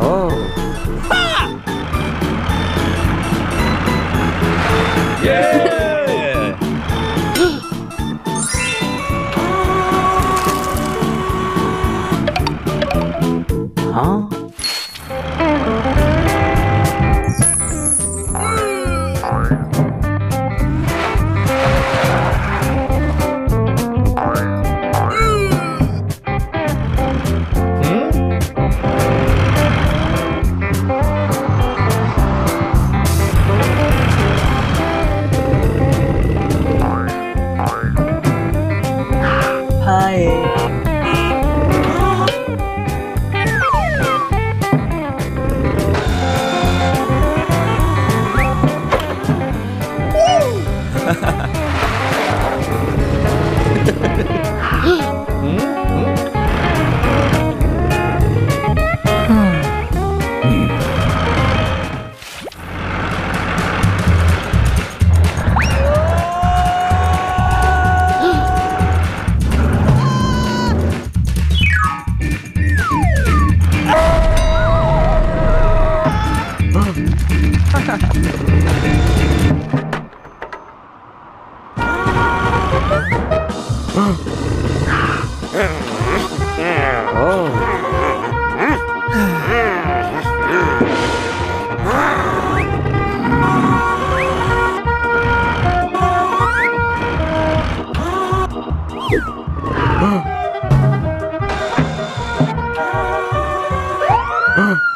哦。爸。耶。啊。Ha ha ha. Oh.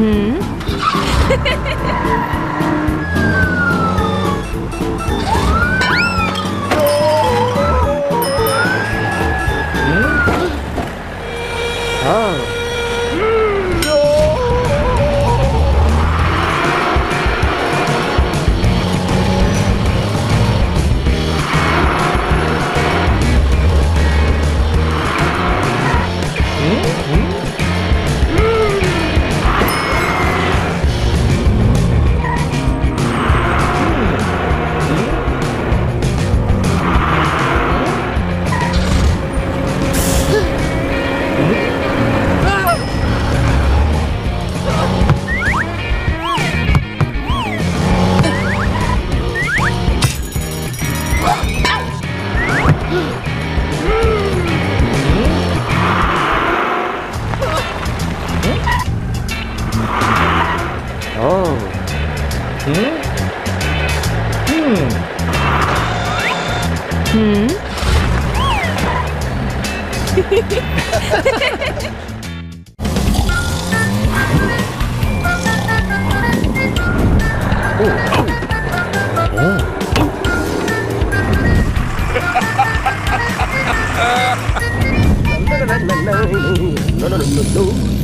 嗯。음? 음. 음. 오. 오. 오.